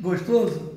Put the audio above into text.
Gostoso?